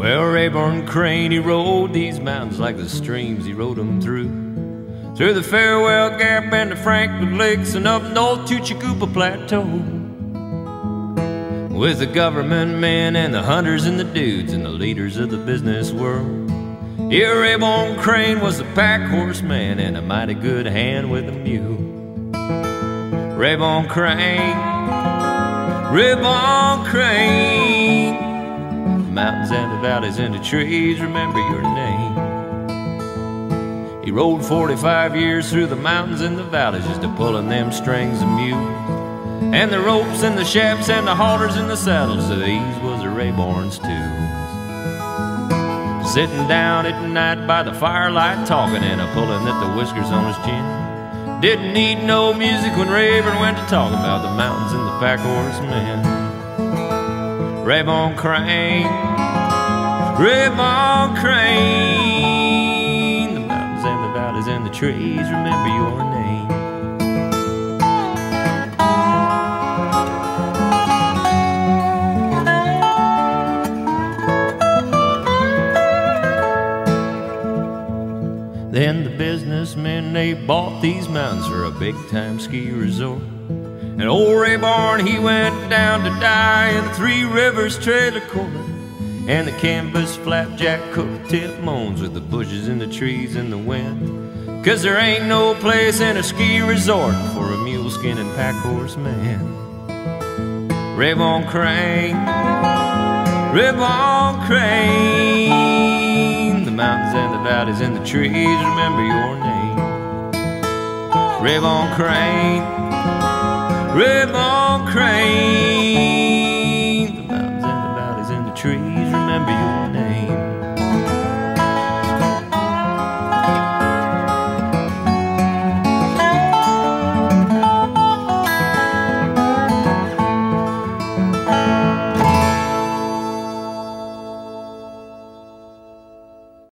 Well, Rayburn Crane, he rode these mountains like the streams he rode them through. Through the Farewell Gap and the Franklin Lakes and up north to Chagoopa Plateau. With the government men and the hunters and the dudes and the leaders of the business world. Yeah, Rayburn Crane was a pack horse man and a mighty good hand with a mule. Rayburn Crane, Rayburn Crane. Mountains and the valleys and the trees remember your name. He rode 45 years through the mountains and the valleys just to pulling them strings of mules. And the ropes and the shafts and the halters and the saddles, so these was the Rayburn's tools. Sitting down at night by the firelight, talking and a pulling at the whiskers on his chin. Didn't need no music when Rayburn went to talk about the mountains and the pack horsemen. Rayburn Crane, Rayburn Crane. The mountains and the valleys and the trees remember your name. Then the businessmen, they bought these mountains for a big time ski resort. And old Rayburn, he went down to die in the Three Rivers Trailer Court. And the canvas flapjack cook tip moans with the bushes and the trees and the wind. Cause there ain't no place in a ski resort for a muleskin and pack horse man. Rayburn Crane, Rayburn Crane. The mountains and the valleys and the trees remember your name. Rayburn Crane, Rayburn Crane. Please remember